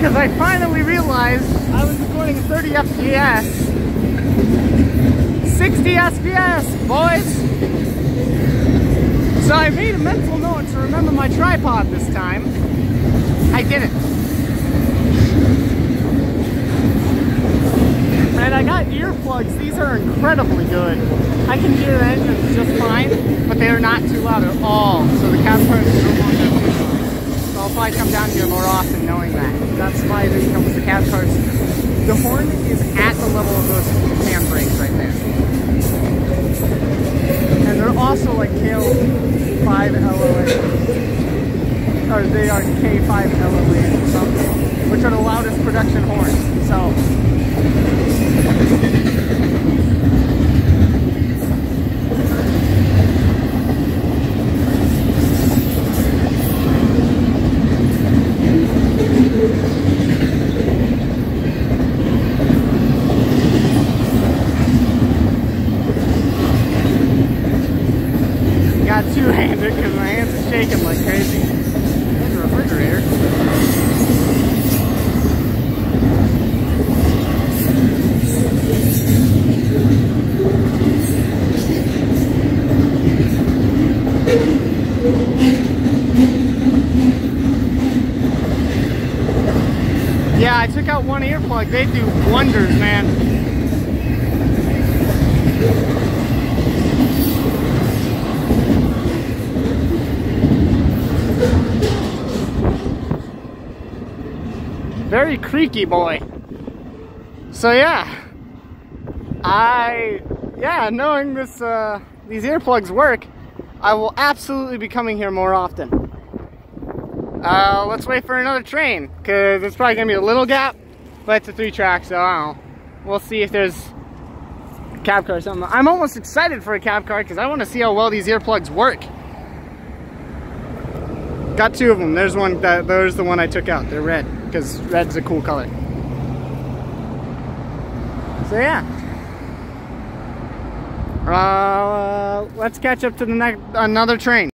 I finally realized I was recording 30 FPS. 60 FPS, boys! So I made a mental note to remember my tripod this time. I didn't. And I got earplugs. These are incredibly good. I can hear the engines just fine, but they are not too loud at all. So the car is no longer So I'll probably come down here more often knowing why this comes the cab cars. The horn is at the level of those handbrakes right there. And they're also like KL5 LOA. Or they are K5 LOA or something. Which are the loudest production horns. So two-handed because my hands are shaking like crazy. There's a refrigerator. Yeah, I took out one earplug. They do wonders, man. Very creaky boy. So yeah, I, yeah, knowing this, uh, these earplugs work, I will absolutely be coming here more often. Uh, let's wait for another train, because it's probably going to be a little gap, but it's a three track, so I don't know. We'll see if there's a cab car or something. I'm almost excited for a cab car, because I want to see how well these earplugs work. Got two of them. There's one, that, there's the one I took out. They're red, because red's a cool color. So yeah. Uh, let's catch up to the next, another train.